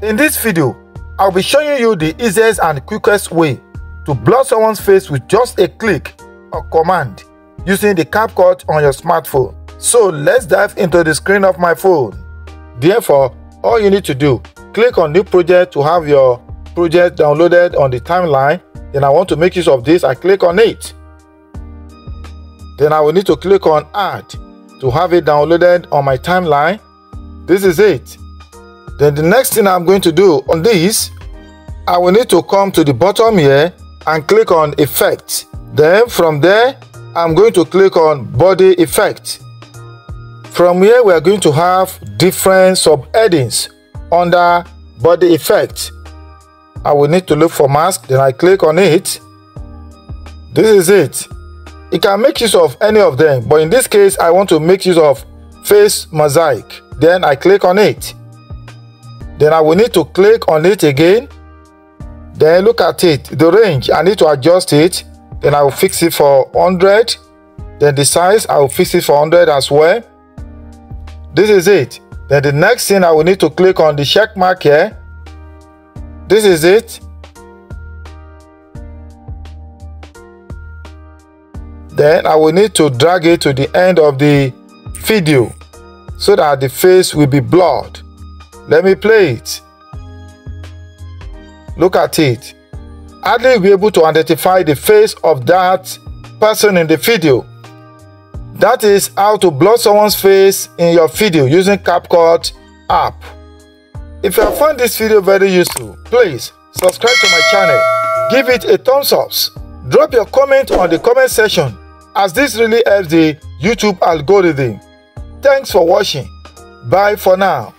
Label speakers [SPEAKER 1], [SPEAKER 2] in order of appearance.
[SPEAKER 1] In this video, I'll be showing you the easiest and quickest way to blur someone's face with just a click or command using the CapCut on your smartphone. So let's dive into the screen of my phone. Therefore, all you need to do, click on new project to have your project downloaded on the timeline. Then I want to make use of this, I click on it. Then I will need to click on add to have it downloaded on my timeline. This is it. Then the next thing I'm going to do on this, I will need to come to the bottom here and click on effect. Then from there, I'm going to click on body effect. From here, we are going to have different subheadings under body effect. I will need to look for mask, then I click on it. This is it. You can make use of any of them, but in this case, I want to make use of face mosaic. Then I click on it. Then I will need to click on it again. Then look at it, the range, I need to adjust it. Then I will fix it for 100. Then the size, I will fix it for 100 as well. This is it. Then the next thing I will need to click on the check mark here. This is it. Then I will need to drag it to the end of the video so that the face will be blurred. Let me play it. Look at it. Hardly be able to identify the face of that person in the video. That is how to blur someone's face in your video using CapCut app. If you have found this video very useful, please subscribe to my channel, give it a thumbs up, drop your comment on the comment section as this really helps the YouTube algorithm. Thanks for watching. Bye for now.